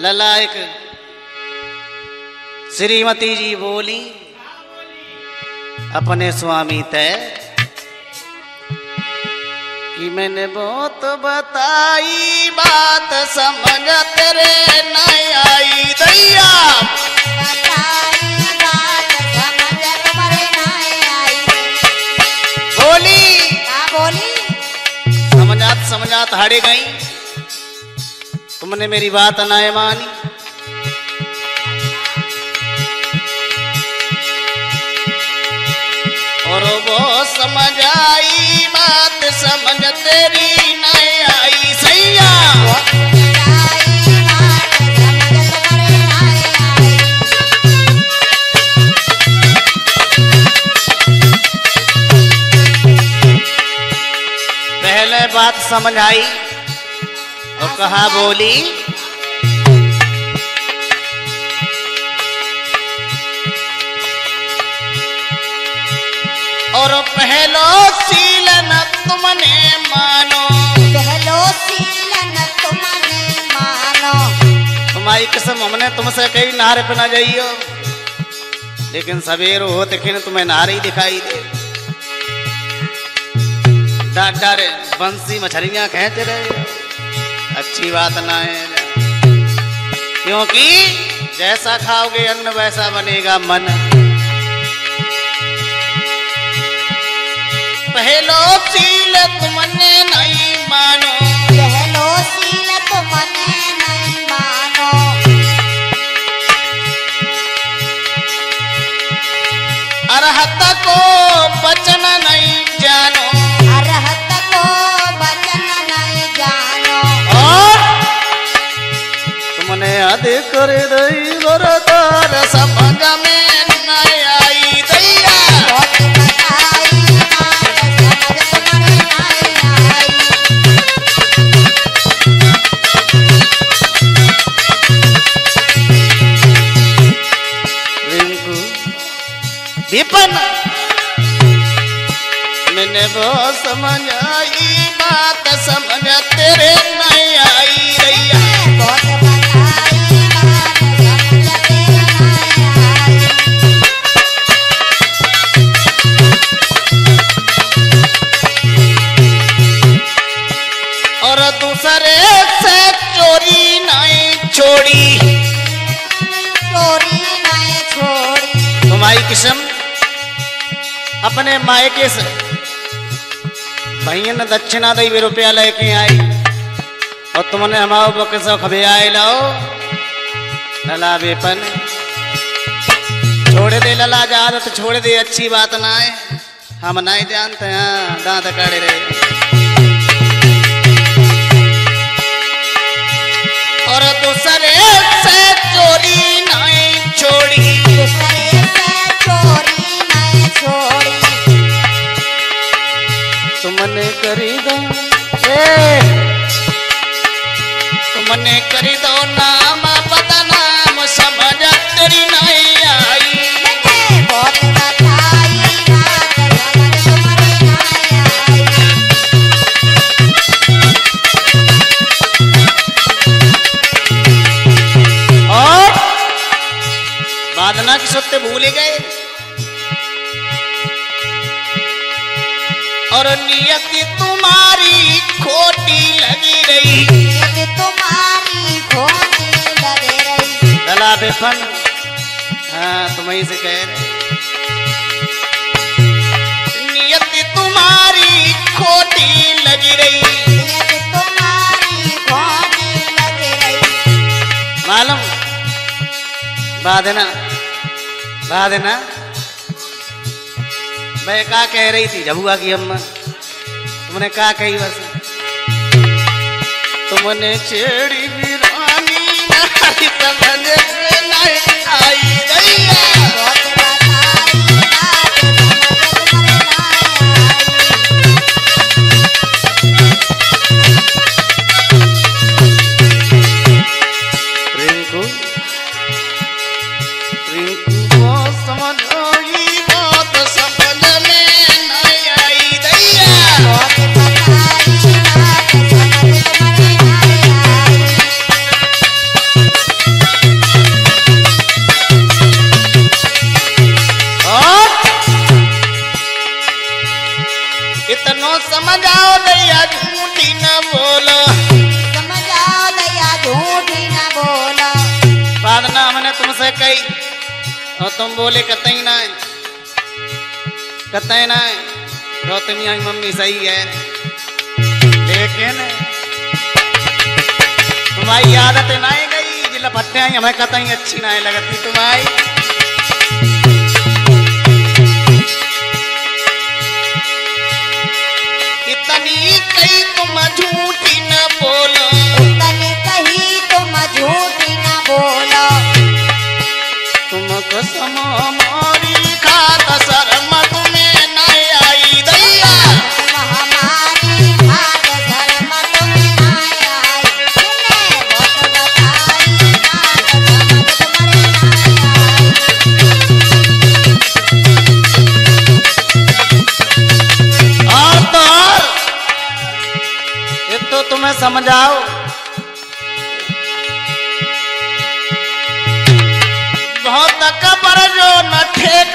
ललायक श्रीमती जी बोली अपने स्वामी तय कि मैंने बहुत बताई बात समझ तेरे नहीं आई दैया। बोली बोली। समझात समझात हारे गई। तुमने मेरी बात ना मानी। और वो समझ आई, बात समझ तेरी नहीं आई, सैया। बात समझ आई। कहा बोली? और पहलो सील न तुमने मानो। पहलो सीलन तुमने मानो। तुम्हारी कसम हमने तुमसे कई नारे पे ना जाइयो। लेकिन सवेर हो लेकिन तुम्हें नारे ही दिखाई दे। डर बंसी मछलियाँ कहते रहे। अच्छी बात ना है। क्योंकि जैसा खाओगे अन्न वैसा बनेगा मन। पहलो सील तुमने नहीं मानो। पहलो सील तुमने नहीं मानो। अरहत को तुमने अधिक हृदय वरदार समझ में आई विपन। मैंने वो समझ आई बात, समझ तेरे नहीं छोड़ी। चोरी नहीं छोड़ी। तुम्हारी किस्म अपने मायके से भैया ने दक्षिणा दई भी रुपया लेके आई। और तुमने हमारे बके से खबे आए लाओ। लला बेपन। छोड़ दे लला जा तो छोड़ दे अच्छी बात ना है हम नहीं जानते हैं दांत काढ़े रहे। और दूसरे से चोरी नहीं छोड़ी। चोरी तुमने करी दो तुमने करी दो नाम की सत्य भूले गए। और नियति तुम्हारी खोटी लगी रही। यदि तुम्हारी खोटी लगे रही। लला बेफन। हाँ तुम्हें से कह रहे। नियति तुम्हारी खोटी लगी रही। यदि तुम्हारी खोटी लगे रही। मालूम? बाधना बाधना मैं क्या कह रही थी झबुआ की अम्मा, तुमने क्या कही बस तुमने छेड़ी वीरानी, नारी तुमसे कही, और तुम बोले, कतई ना कतई ना तो मम्मी सही है। लेकिन तुम्हारी आदत ना गई जिला आई, हमें कतई अच्छी ना लगती तुम्हारी।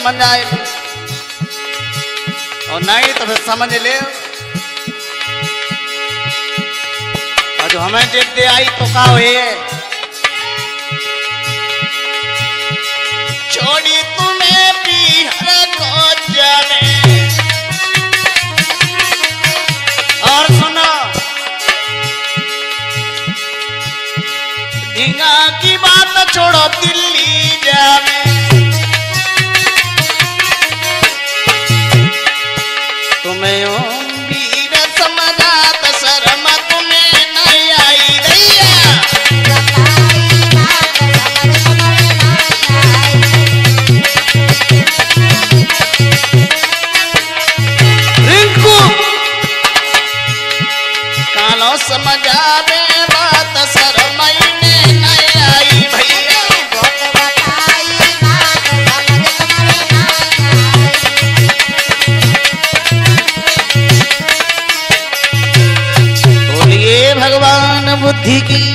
समझ आए और नहीं तो फिर समझ ले और जो हमें देख दे आई तो का हुई है छोड़ी तुम्हें पीहर को जाने और सुनो ढींगा की बात छोड़ो दिल्ली जाने Kiki.